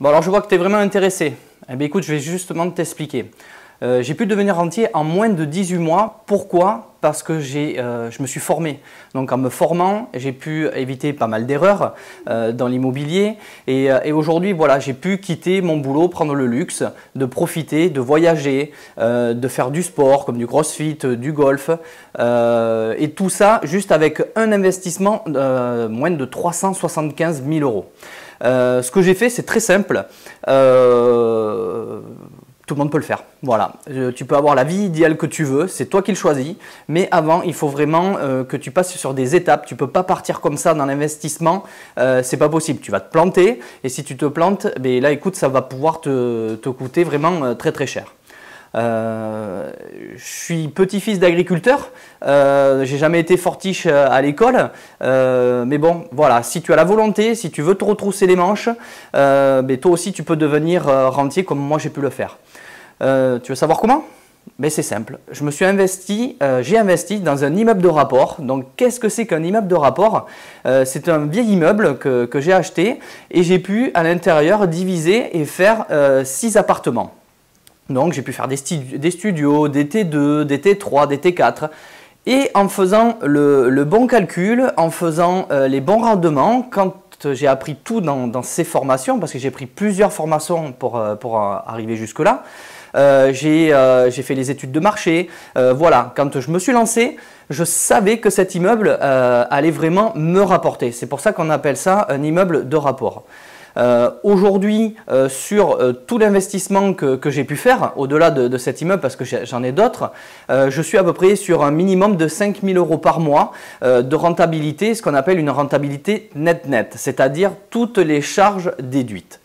Bon alors je vois que tu es vraiment intéressé. Eh bien écoute, je vais justement t'expliquer. Euh, j'ai pu devenir rentier en moins de 18 mois. Pourquoi? Parce que euh, je me suis formé. Donc en me formant, j'ai pu éviter pas mal d'erreurs euh, dans l'immobilier. Et, aujourd'hui, voilà, j'ai pu quitter mon boulot, prendre le luxe, de profiter, de voyager, de faire du sport comme du crossfit, du golf. et tout ça juste avec un investissement moins de 375 000 euros. Euh, ce que j'ai fait, c'est très simple. Euh, tout le monde peut le faire. Voilà, euh, tu peux avoir la vie idéale que tu veux, c'est toi qui le choisis, mais avant, il faut vraiment que tu passes sur des étapes. Tu peux pas partir comme ça dans l'investissement, c'est pas possible. Tu vas te planter, et si tu te plantes, ben là, écoute, ça va pouvoir te coûter vraiment très très cher. Euh, je suis petit-fils d'agriculteur, euh, j'ai jamais été fortiche euh, à l'école, euh, mais bon, voilà, si tu as la volonté, si tu veux te retrousser les manches, mais toi aussi tu peux devenir rentier comme moi j'ai pu le faire. tu veux savoir comment? Ben, c'est simple, je me suis investi, j'ai investi dans un immeuble de rapport. Donc qu'est-ce que c'est qu'un immeuble de rapport? C'est un vieil immeuble que, que j'ai acheté et j'ai pu à l'intérieur diviser et faire six appartements. Donc j'ai pu faire des, studios, des T2, des T3, des T4. Et en faisant le, bon calcul, en faisant euh, les bons rendements, quand j'ai appris tout dans, ces formations, parce que j'ai pris plusieurs formations pour, euh, arriver jusque-là, euh, j'ai fait les études de marché. voilà, quand je me suis lancé, je savais que cet immeuble allait vraiment me rapporter. C'est pour ça qu'on appelle ça un immeuble de rapport. Euh, aujourd'hui, euh, sur euh, tout l'investissement que, j'ai pu faire, au-delà de, cet immeuble, parce que j'en ai d'autres, je suis à peu près sur un minimum de 5 000 euros par mois de rentabilité, ce qu'on appelle une rentabilité net-net, c'est-à-dire toutes les charges déduites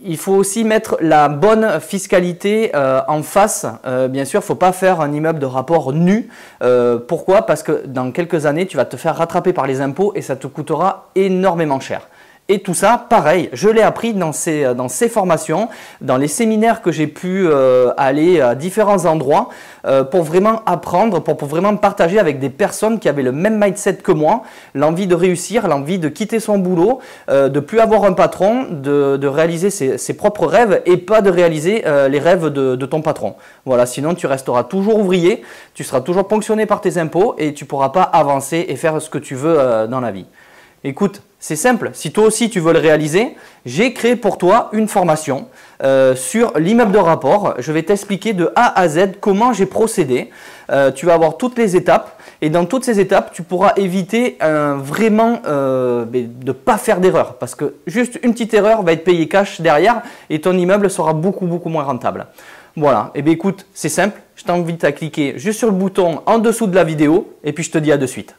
il faut aussi mettre la bonne fiscalité euh, en face. Euh, bien sûr, il ne faut pas faire un immeuble de rapport nu. Euh, pourquoi? Parce que dans quelques années, tu vas te faire rattraper par les impôts et ça te coûtera énormément cher. Et tout ça, pareil, je l'ai appris dans ces, euh, formations, dans les séminaires que j'ai pu euh, aller à différents endroits euh, pour vraiment apprendre, pour, vraiment partager avec des personnes qui avaient le même mindset que moi, l'envie de réussir, l'envie de quitter son boulot, de plus avoir un patron, de, réaliser ses, propres rêves et pas de réaliser les rêves de, de, ton patron. Voilà, sinon tu resteras toujours ouvrier, tu seras toujours ponctionné par tes impôts et tu pourras pas avancer et faire ce que tu veux dans la vie. Écoute, c'est simple, si toi aussi tu veux le réaliser, j'ai créé pour toi une formation euh, sur l'immeuble de rapport. Je vais t'expliquer de A à Z comment j'ai procédé. Euh, tu vas avoir toutes les étapes et dans toutes ces étapes, tu pourras éviter vraiment euh, de ne pas faire d'erreur parce que juste une petite erreur va être payée cash derrière et ton immeuble sera beaucoup beaucoup moins rentable. Voilà, et eh écoute, c'est simple, je t'invite à cliquer juste sur le bouton en dessous de la vidéo et puis je te dis à de suite.